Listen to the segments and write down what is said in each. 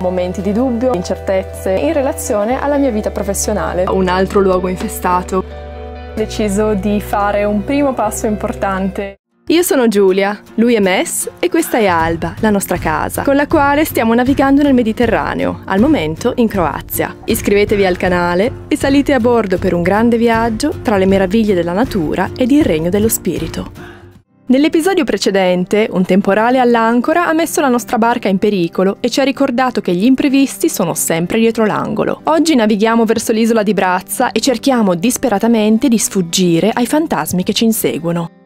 momenti di dubbio, incertezze in relazione alla mia vita professionale. Un altro luogo infestato. Ho deciso di fare un primo passo importante. Io sono Giulia, lui è Mess e questa è Alba, la nostra casa, con la quale stiamo navigando nel Mediterraneo, al momento in Croazia. Iscrivetevi al canale e salite a bordo per un grande viaggio tra le meraviglie della natura ed il regno dello spirito. Nell'episodio precedente, un temporale all'ancora ha messo la nostra barca in pericolo e ci ha ricordato che gli imprevisti sono sempre dietro l'angolo. Oggi navighiamo verso l'isola di Brazza e cerchiamo disperatamente di sfuggire ai fantasmi che ci inseguono.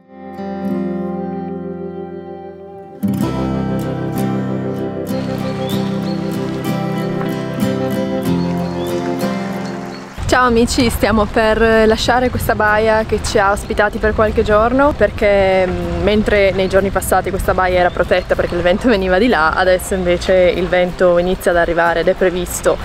Ciao amici, stiamo per lasciare questa baia che ci ha ospitati per qualche giorno perché mm, mentre nei giorni passati questa baia era protetta perché il vento veniva di là, adesso invece il vento inizia ad arrivare ed è previsto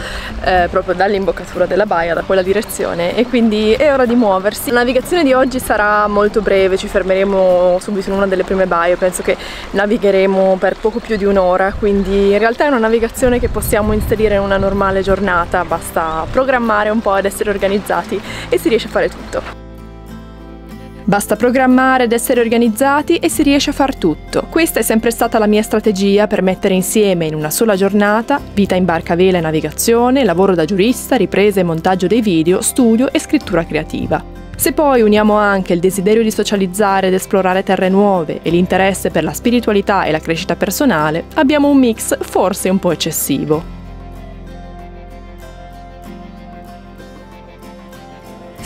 eh, proprio dall'imboccatura della baia, da quella direzione. E quindi è ora di muoversi. La navigazione di oggi sarà molto breve, ci fermeremo subito in una delle prime baie, penso che navigheremo per poco più di un'ora, quindi in realtà è una navigazione che possiamo inserire in una normale giornata, basta programmare un po' ed essere essere organizzati e si riesce a fare tutto. Basta programmare ed essere organizzati e si riesce a far tutto. Questa è sempre stata la mia strategia per mettere insieme in una sola giornata vita in barca vela e navigazione, lavoro da giurista, riprese e montaggio dei video, studio e scrittura creativa. Se poi uniamo anche il desiderio di socializzare ed esplorare terre nuove e l'interesse per la spiritualità e la crescita personale, abbiamo un mix forse un po' eccessivo.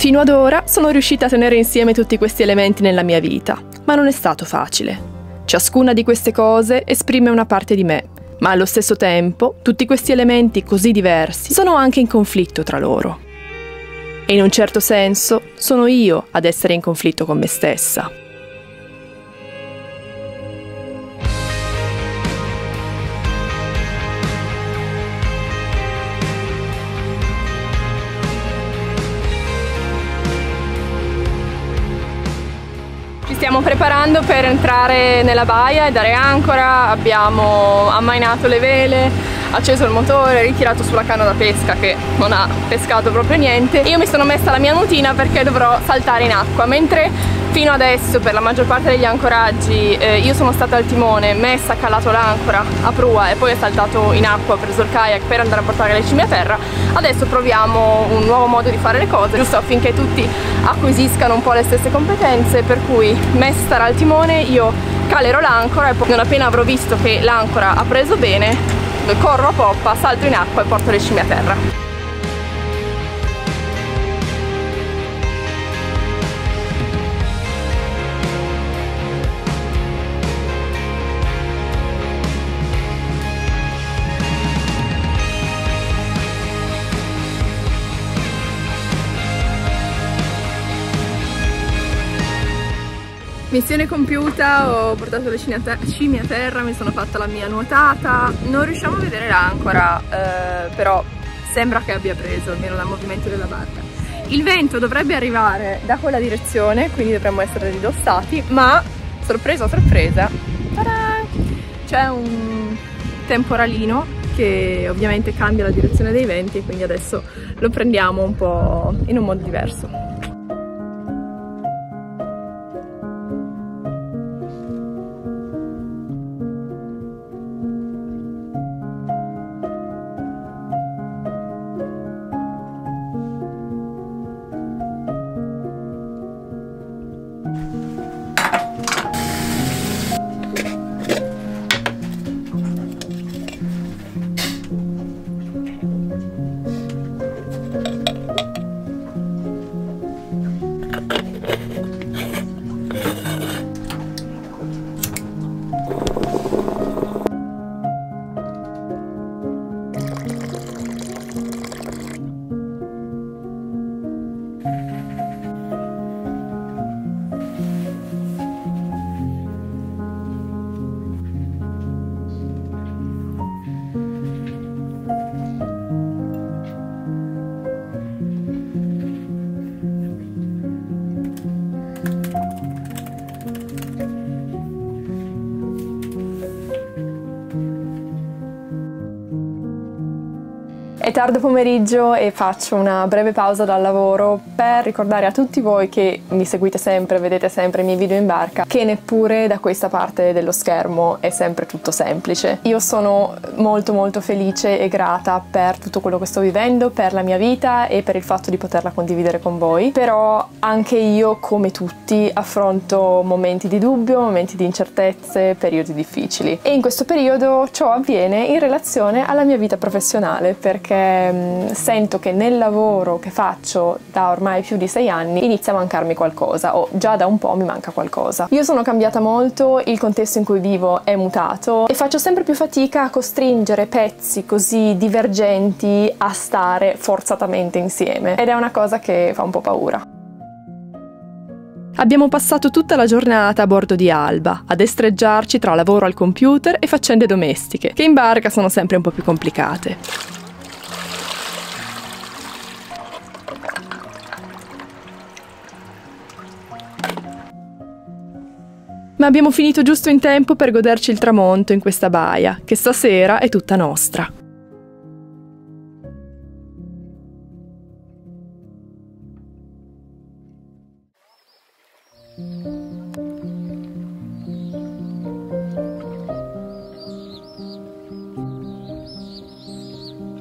Fino ad ora sono riuscita a tenere insieme tutti questi elementi nella mia vita, ma non è stato facile. Ciascuna di queste cose esprime una parte di me, ma allo stesso tempo tutti questi elementi così diversi sono anche in conflitto tra loro. E in un certo senso sono io ad essere in conflitto con me stessa. Preparando per entrare nella baia e dare ancora, abbiamo ammainato le vele, acceso il motore, ritirato sulla canna da pesca che non ha pescato proprio niente. Io mi sono messa la mia mutina perché dovrò saltare in acqua, mentre fino adesso per la maggior parte degli ancoraggi eh, io sono stata al timone, messa, calato l'ancora a prua e poi ho saltato in acqua, ho preso il kayak per andare a portare le cime a terra. Adesso proviamo un nuovo modo di fare le cose giusto? Affinché tutti acquisiscano un po' le stesse competenze per cui messa starà al timone io calerò l'ancora e poi non appena avrò visto che l'ancora ha preso bene corro a poppa, salto in acqua e porto le cime a terra Missione compiuta, ho portato le scimmie a terra, mi sono fatta la mia nuotata, non riusciamo a vedere l'ancora, eh, però sembra che abbia preso, almeno dal movimento della barca. Il vento dovrebbe arrivare da quella direzione, quindi dovremmo essere ridossati, ma sorpresa sorpresa, c'è un temporalino che ovviamente cambia la direzione dei venti e quindi adesso lo prendiamo un po' in un modo diverso. Tardo pomeriggio e faccio una breve pausa dal lavoro per ricordare a tutti voi che mi seguite sempre, vedete sempre i miei video in barca, che neppure da questa parte dello schermo è sempre tutto semplice. Io sono molto molto felice e grata per tutto quello che sto vivendo, per la mia vita e per il fatto di poterla condividere con voi, però anche io come tutti affronto momenti di dubbio, momenti di incertezze, periodi difficili e in questo periodo ciò avviene in relazione alla mia vita professionale perché mm, sento che nel lavoro che faccio da ormai più di sei anni inizia a mancarmi qualcosa o già da un po' mi manca qualcosa. Io sono cambiata molto, il contesto in cui vivo è mutato e faccio sempre più fatica a costringere pezzi così divergenti a stare forzatamente insieme ed è una cosa che fa un po' paura. Abbiamo passato tutta la giornata a bordo di Alba, a destreggiarci tra lavoro al computer e faccende domestiche, che in barca sono sempre un po' più complicate. Ma abbiamo finito giusto in tempo per goderci il tramonto in questa baia, che stasera è tutta nostra.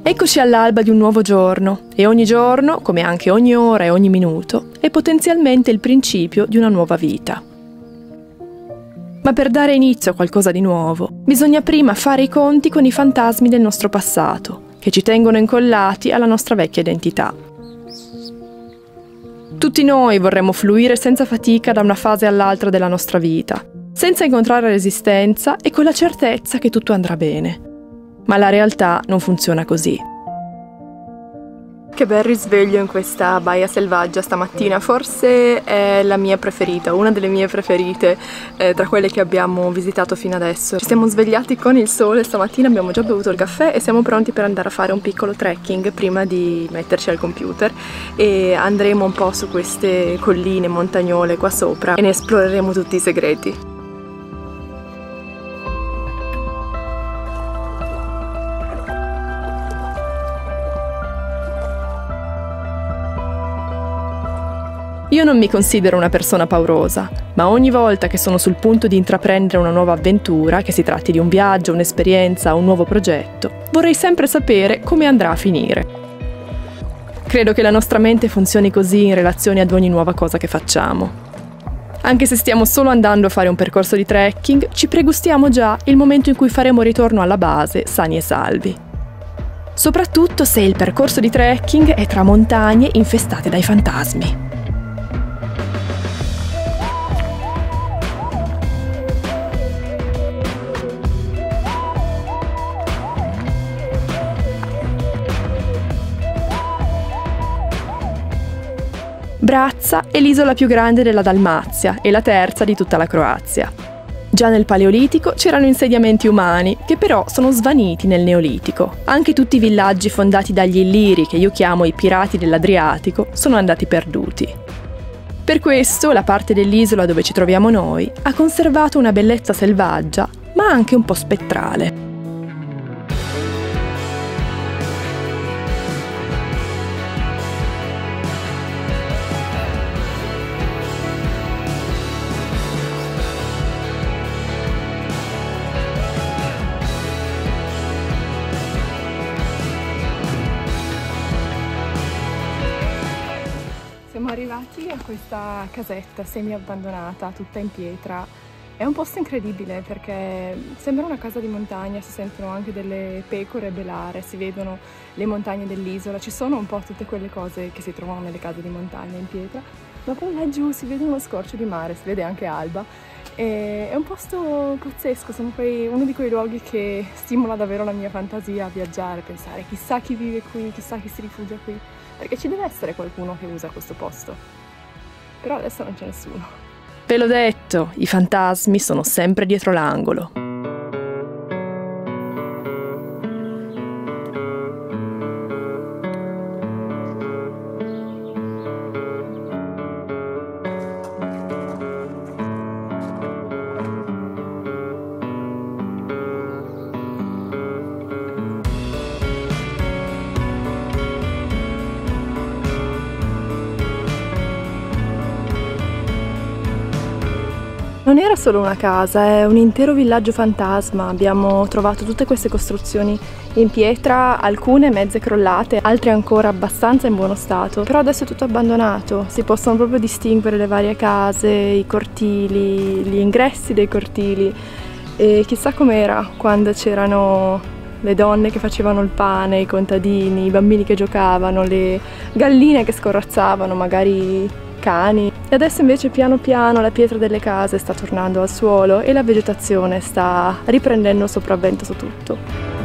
Eccoci all'alba di un nuovo giorno e ogni giorno, come anche ogni ora e ogni minuto, è potenzialmente il principio di una nuova vita. Ma per dare inizio a qualcosa di nuovo, bisogna prima fare i conti con i fantasmi del nostro passato, che ci tengono incollati alla nostra vecchia identità. Tutti noi vorremmo fluire senza fatica da una fase all'altra della nostra vita, senza incontrare resistenza e con la certezza che tutto andrà bene. Ma la realtà non funziona così. Che bel risveglio in questa baia selvaggia stamattina, forse è la mia preferita, una delle mie preferite eh, tra quelle che abbiamo visitato fino adesso. Ci siamo svegliati con il sole stamattina, abbiamo già bevuto il caffè e siamo pronti per andare a fare un piccolo trekking prima di metterci al computer e andremo un po' su queste colline montagnole qua sopra e ne esploreremo tutti i segreti. Io non mi considero una persona paurosa, ma ogni volta che sono sul punto di intraprendere una nuova avventura, che si tratti di un viaggio, un'esperienza, un nuovo progetto, vorrei sempre sapere come andrà a finire. Credo che la nostra mente funzioni così in relazione ad ogni nuova cosa che facciamo. Anche se stiamo solo andando a fare un percorso di trekking, ci pregustiamo già il momento in cui faremo ritorno alla base sani e salvi. Soprattutto se il percorso di trekking è tra montagne infestate dai fantasmi. Brazza è l'isola più grande della Dalmazia e la terza di tutta la Croazia. Già nel Paleolitico c'erano insediamenti umani, che però sono svaniti nel Neolitico. Anche tutti i villaggi fondati dagli Illiri, che io chiamo i pirati dell'Adriatico, sono andati perduti. Per questo la parte dell'isola dove ci troviamo noi ha conservato una bellezza selvaggia, ma anche un po' spettrale. Arrivati a questa casetta semi abbandonata, tutta in pietra. È un posto incredibile perché sembra una casa di montagna, si sentono anche delle pecore belare, si vedono le montagne dell'isola, ci sono un po' tutte quelle cose che si trovano nelle case di montagna in pietra, ma poi laggiù si vede uno scorcio di mare, si vede anche Alba. E è un posto pazzesco, sono quei, uno di quei luoghi che stimola davvero la mia fantasia a viaggiare, pensare chissà chi vive qui, chissà chi si rifugia qui perché ci deve essere qualcuno che usa questo posto. Però adesso non c'è nessuno. Ve l'ho detto, i fantasmi sono sempre dietro l'angolo. Non era solo una casa, è un intero villaggio fantasma. Abbiamo trovato tutte queste costruzioni in pietra, alcune mezze crollate, altre ancora abbastanza in buono stato. Però adesso è tutto abbandonato. Si possono proprio distinguere le varie case, i cortili, gli ingressi dei cortili. E chissà com'era quando c'erano le donne che facevano il pane, i contadini, i bambini che giocavano, le galline che scorrazzavano, magari cani. E adesso invece piano piano la pietra delle case sta tornando al suolo e la vegetazione sta riprendendo sopravvento su tutto.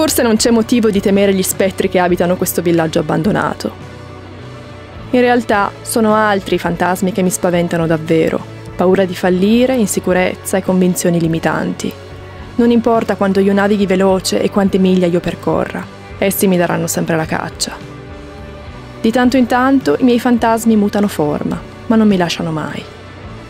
Forse non c'è motivo di temere gli spettri che abitano questo villaggio abbandonato. In realtà sono altri i fantasmi che mi spaventano davvero. Paura di fallire, insicurezza e convinzioni limitanti. Non importa quanto io navighi veloce e quante miglia io percorra, essi mi daranno sempre la caccia. Di tanto in tanto i miei fantasmi mutano forma, ma non mi lasciano mai.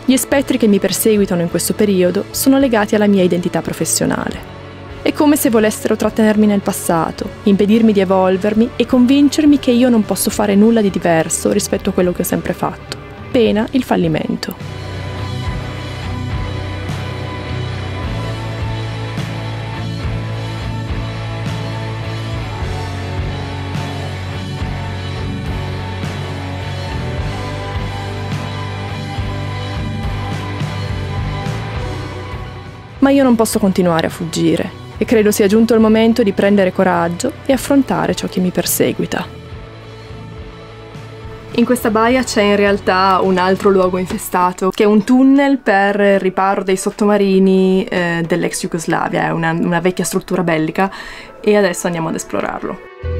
Gli spettri che mi perseguitano in questo periodo sono legati alla mia identità professionale. È come se volessero trattenermi nel passato, impedirmi di evolvermi e convincermi che io non posso fare nulla di diverso rispetto a quello che ho sempre fatto, pena il fallimento. Ma io non posso continuare a fuggire e credo sia giunto il momento di prendere coraggio e affrontare ciò che mi perseguita. In questa baia c'è in realtà un altro luogo infestato, che è un tunnel per il riparo dei sottomarini eh, dell'ex Jugoslavia, è una, una vecchia struttura bellica e adesso andiamo ad esplorarlo.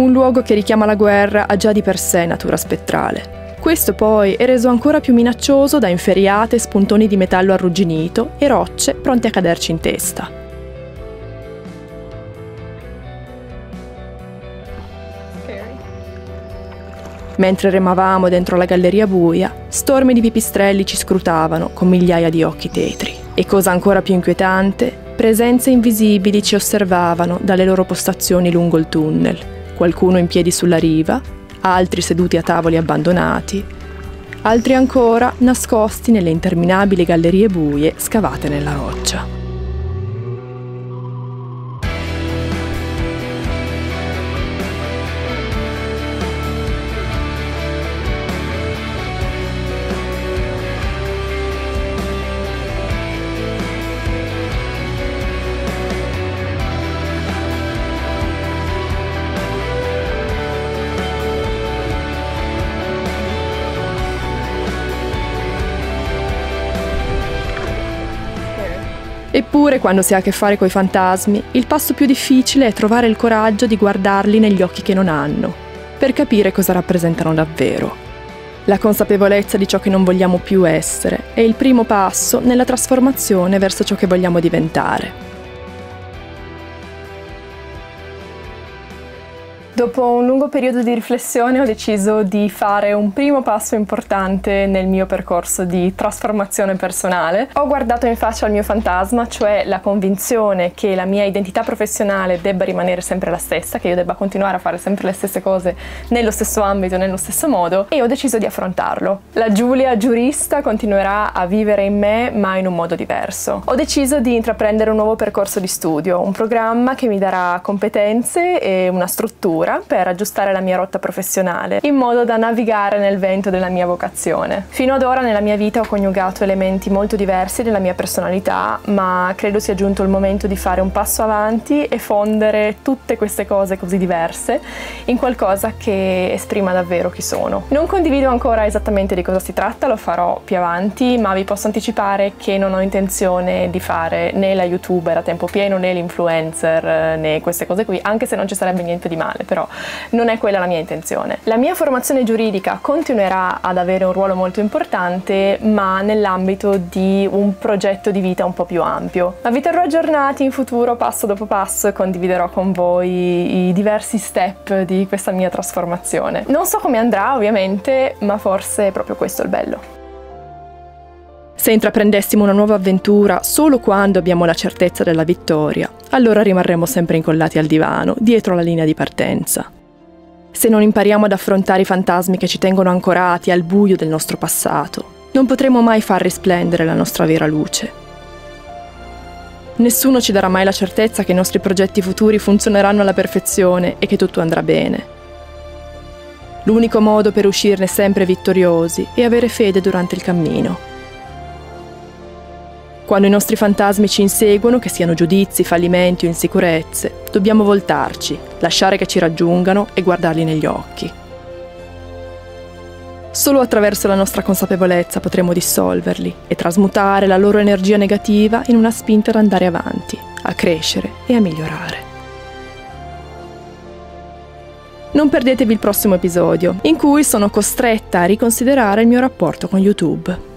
Un luogo che richiama la guerra ha già di per sé natura spettrale. Questo poi è reso ancora più minaccioso da inferriate, spuntoni di metallo arrugginito e rocce pronte a caderci in testa. Mentre remavamo dentro la galleria buia, stormi di pipistrelli ci scrutavano con migliaia di occhi tetri. E cosa ancora più inquietante, presenze invisibili ci osservavano dalle loro postazioni lungo il tunnel, qualcuno in piedi sulla riva, altri seduti a tavoli abbandonati, altri ancora nascosti nelle interminabili gallerie buie scavate nella roccia. Eppure, quando si ha a che fare coi fantasmi, il passo più difficile è trovare il coraggio di guardarli negli occhi che non hanno, per capire cosa rappresentano davvero. La consapevolezza di ciò che non vogliamo più essere è il primo passo nella trasformazione verso ciò che vogliamo diventare. Dopo un lungo periodo di riflessione ho deciso di fare un primo passo importante nel mio percorso di trasformazione personale. Ho guardato in faccia al mio fantasma, cioè la convinzione che la mia identità professionale debba rimanere sempre la stessa, che io debba continuare a fare sempre le stesse cose nello stesso ambito, nello stesso modo, e ho deciso di affrontarlo. La Giulia giurista continuerà a vivere in me, ma in un modo diverso. Ho deciso di intraprendere un nuovo percorso di studio, un programma che mi darà competenze e una struttura ora per aggiustare la mia rotta professionale, in modo da navigare nel vento della mia vocazione. Fino ad ora nella mia vita ho coniugato elementi molto diversi della mia personalità, ma credo sia giunto il momento di fare un passo avanti e fondere tutte queste cose così diverse in qualcosa che esprima davvero chi sono. Non condivido ancora esattamente di cosa si tratta, lo farò più avanti, ma vi posso anticipare che non ho intenzione di fare né la youtuber a tempo pieno né l'influencer né queste cose qui, anche se non ci sarebbe niente di male, però non è quella la mia intenzione. La mia formazione giuridica continuerà ad avere un ruolo molto importante, ma nell'ambito di un progetto di vita un po' più ampio. Ma vi terrò aggiornati in futuro passo dopo passo condividerò con voi i diversi step di questa mia trasformazione. Non so come andrà ovviamente, ma forse è proprio questo il bello. Se intraprendessimo una nuova avventura solo quando abbiamo la certezza della vittoria, allora rimarremo sempre incollati al divano, dietro la linea di partenza. Se non impariamo ad affrontare i fantasmi che ci tengono ancorati al buio del nostro passato, non potremo mai far risplendere la nostra vera luce. Nessuno ci darà mai la certezza che i nostri progetti futuri funzioneranno alla perfezione e che tutto andrà bene. L'unico modo per uscirne sempre vittoriosi è avere fede durante il cammino. Quando i nostri fantasmi ci inseguono, che siano giudizi, fallimenti o insicurezze, dobbiamo voltarci, lasciare che ci raggiungano e guardarli negli occhi. Solo attraverso la nostra consapevolezza potremo dissolverli e trasmutare la loro energia negativa in una spinta ad andare avanti, a crescere e a migliorare. Non perdetevi il prossimo episodio, in cui sono costretta a riconsiderare il mio rapporto con YouTube.